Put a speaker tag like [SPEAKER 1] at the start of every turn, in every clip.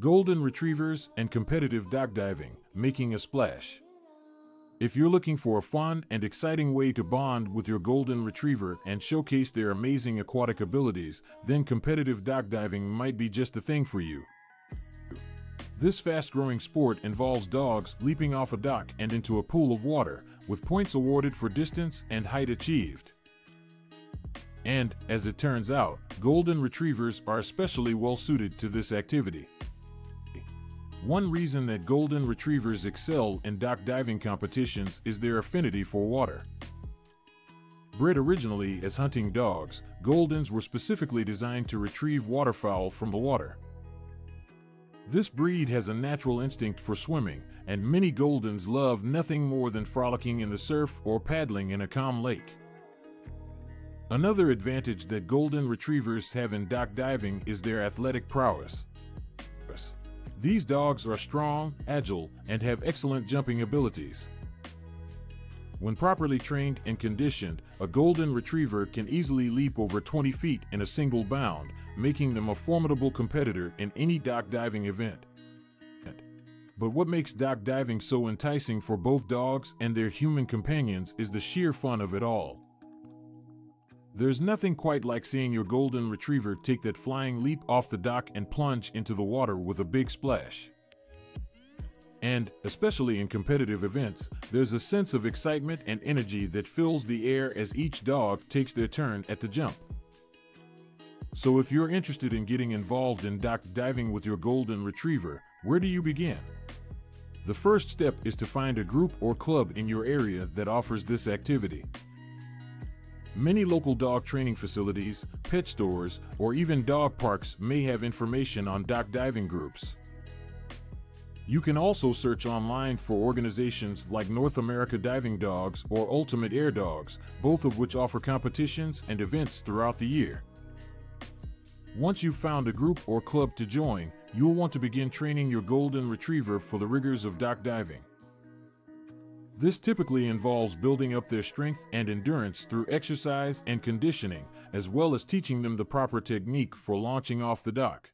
[SPEAKER 1] golden retrievers, and competitive dock diving, making a splash. If you're looking for a fun and exciting way to bond with your golden retriever and showcase their amazing aquatic abilities, then competitive dock diving might be just the thing for you. This fast-growing sport involves dogs leaping off a dock and into a pool of water, with points awarded for distance and height achieved. And, as it turns out, golden retrievers are especially well suited to this activity. One reason that golden retrievers excel in dock diving competitions is their affinity for water. Bred originally as hunting dogs, Goldens were specifically designed to retrieve waterfowl from the water. This breed has a natural instinct for swimming, and many Goldens love nothing more than frolicking in the surf or paddling in a calm lake. Another advantage that Golden Retrievers have in dock diving is their athletic prowess. These dogs are strong, agile, and have excellent jumping abilities. When properly trained and conditioned, a golden retriever can easily leap over 20 feet in a single bound, making them a formidable competitor in any dock diving event. But what makes dock diving so enticing for both dogs and their human companions is the sheer fun of it all. There's nothing quite like seeing your golden retriever take that flying leap off the dock and plunge into the water with a big splash. And, especially in competitive events, there's a sense of excitement and energy that fills the air as each dog takes their turn at the jump. So if you're interested in getting involved in dock diving with your golden retriever, where do you begin? The first step is to find a group or club in your area that offers this activity. Many local dog training facilities, pet stores, or even dog parks may have information on dock diving groups. You can also search online for organizations like North America Diving Dogs or Ultimate Air Dogs, both of which offer competitions and events throughout the year. Once you've found a group or club to join, you'll want to begin training your golden retriever for the rigors of dock diving. This typically involves building up their strength and endurance through exercise and conditioning, as well as teaching them the proper technique for launching off the dock.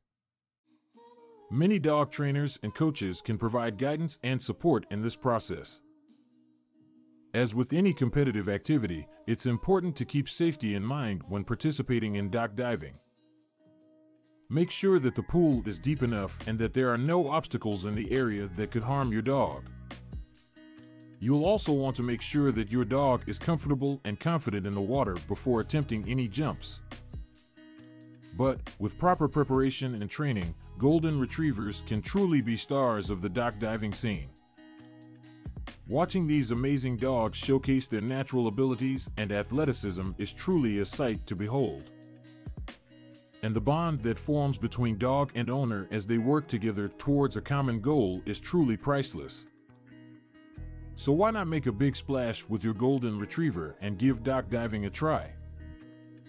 [SPEAKER 1] Many dog trainers and coaches can provide guidance and support in this process. As with any competitive activity, it's important to keep safety in mind when participating in dock diving. Make sure that the pool is deep enough and that there are no obstacles in the area that could harm your dog. You'll also want to make sure that your dog is comfortable and confident in the water before attempting any jumps. But, with proper preparation and training, Golden Retrievers can truly be stars of the dock diving scene. Watching these amazing dogs showcase their natural abilities and athleticism is truly a sight to behold. And the bond that forms between dog and owner as they work together towards a common goal is truly priceless. So why not make a big splash with your golden retriever and give dock diving a try?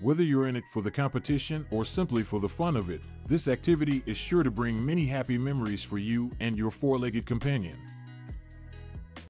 [SPEAKER 1] Whether you're in it for the competition or simply for the fun of it, this activity is sure to bring many happy memories for you and your four-legged companion.